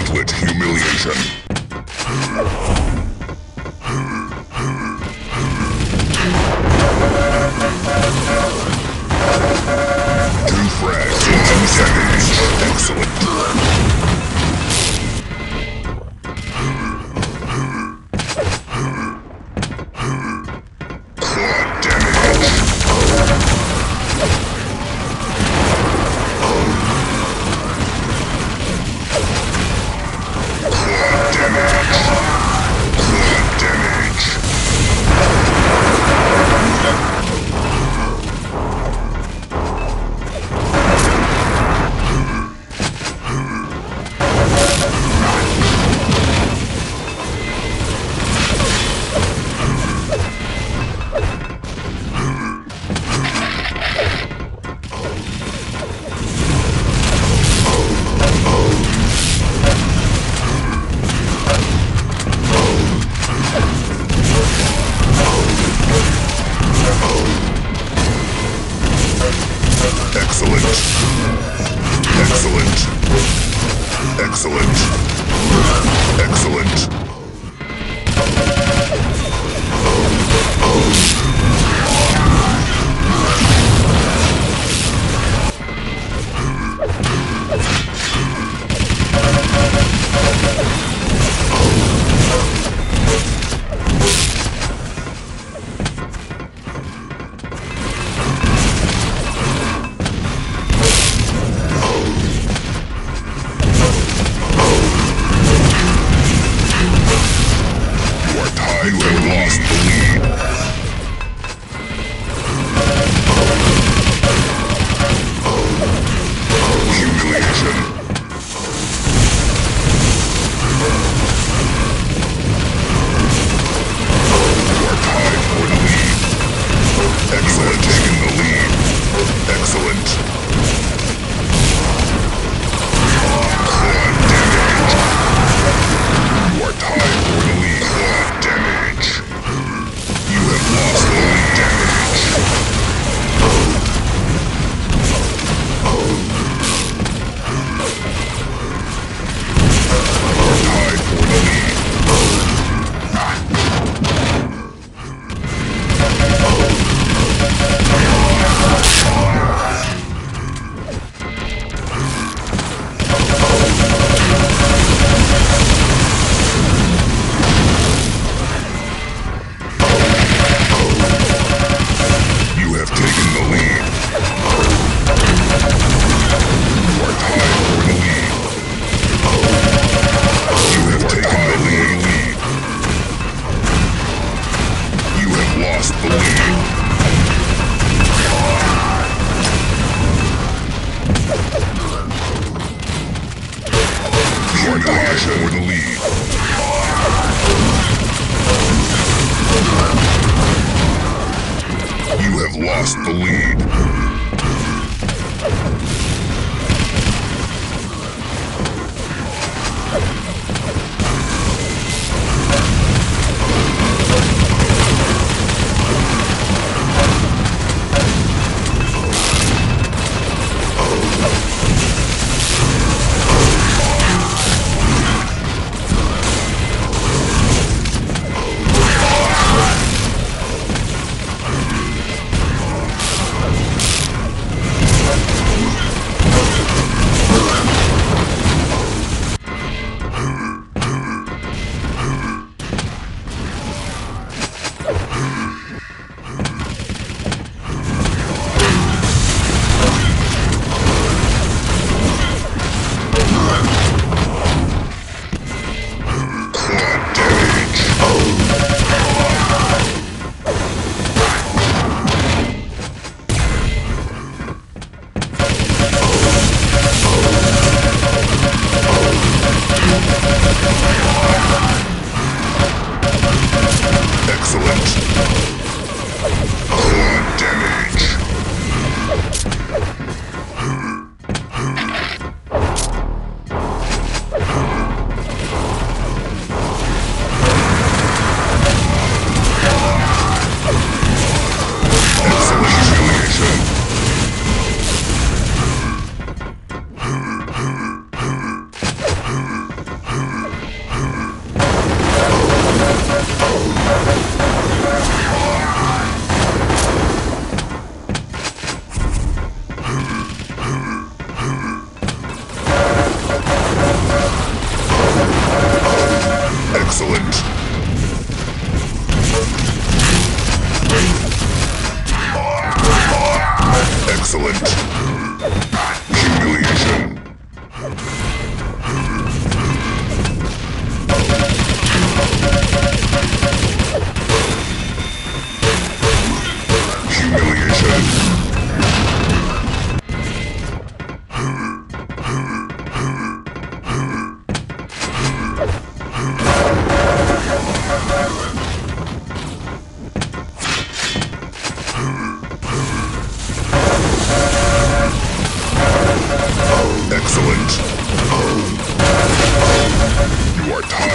Gauntlet Humiliation. must believe. Your eyes for the lead. You have lost the lead. Excellent.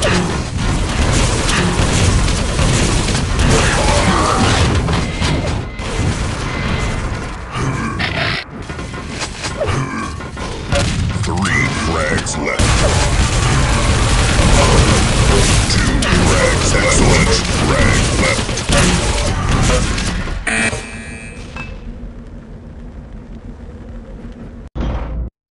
Stop!